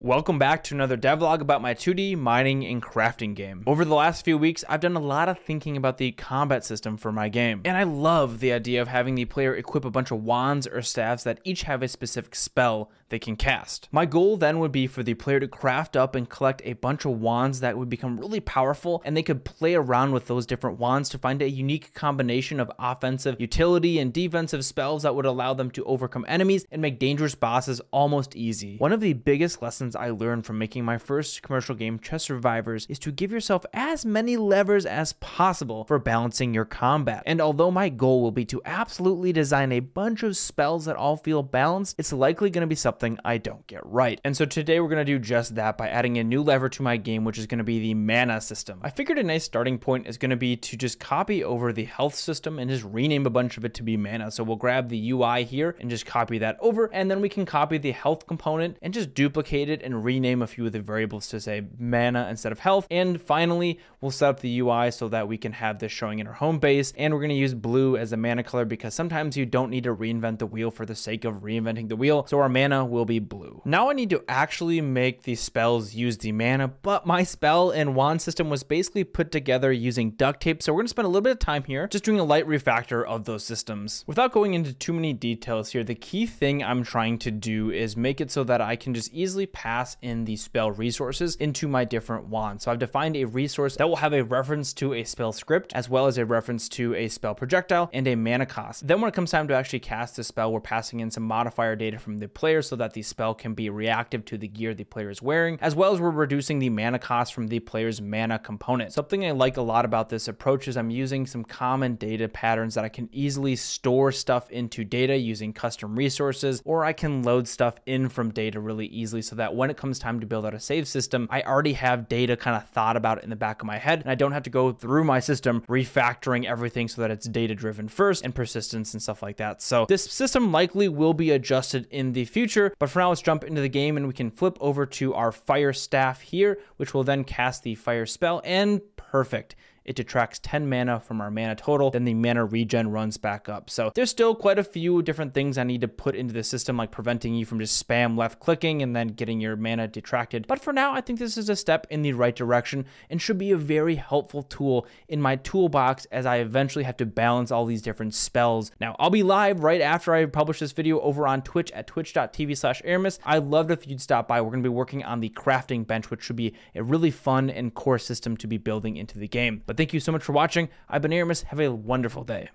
Welcome back to another devlog about my 2D mining and crafting game. Over the last few weeks, I've done a lot of thinking about the combat system for my game, and I love the idea of having the player equip a bunch of wands or staffs that each have a specific spell they can cast. My goal then would be for the player to craft up and collect a bunch of wands that would become really powerful, and they could play around with those different wands to find a unique combination of offensive utility and defensive spells that would allow them to overcome enemies and make dangerous bosses almost easy. One of the biggest lessons lessons I learned from making my first commercial game, Chess Survivors, is to give yourself as many levers as possible for balancing your combat. And although my goal will be to absolutely design a bunch of spells that all feel balanced, it's likely going to be something I don't get right. And so today we're going to do just that by adding a new lever to my game, which is going to be the mana system. I figured a nice starting point is going to be to just copy over the health system and just rename a bunch of it to be mana. So we'll grab the UI here and just copy that over, and then we can copy the health component and just duplicate it and rename a few of the variables to say mana instead of health. And finally, we'll set up the UI so that we can have this showing in our home base. And we're going to use blue as a mana color because sometimes you don't need to reinvent the wheel for the sake of reinventing the wheel. So our mana will be blue. Now I need to actually make these spells use the mana, but my spell and wand system was basically put together using duct tape. So we're going to spend a little bit of time here just doing a light refactor of those systems. Without going into too many details here, the key thing I'm trying to do is make it so that I can just easily pass pass in the spell resources into my different wands. So I've defined a resource that will have a reference to a spell script, as well as a reference to a spell projectile and a mana cost. Then when it comes time to actually cast the spell, we're passing in some modifier data from the player so that the spell can be reactive to the gear the player is wearing, as well as we're reducing the mana cost from the player's mana component. Something I like a lot about this approach is I'm using some common data patterns that I can easily store stuff into data using custom resources, or I can load stuff in from data really easily so that when it comes time to build out a save system, I already have data kind of thought about in the back of my head, and I don't have to go through my system refactoring everything so that it's data driven first and persistence and stuff like that. So this system likely will be adjusted in the future, but for now, let's jump into the game and we can flip over to our fire staff here, which will then cast the fire spell and perfect it detracts 10 mana from our mana total, then the mana regen runs back up. So there's still quite a few different things I need to put into the system, like preventing you from just spam left clicking and then getting your mana detracted. But for now, I think this is a step in the right direction and should be a very helpful tool in my toolbox as I eventually have to balance all these different spells. Now, I'll be live right after I publish this video over on Twitch at twitch.tv slash Aarimous. I'd love if you'd stop by. We're going to be working on the crafting bench, which should be a really fun and core system to be building into the game. Thank you so much for watching. I've been Aarimous. Have a wonderful day.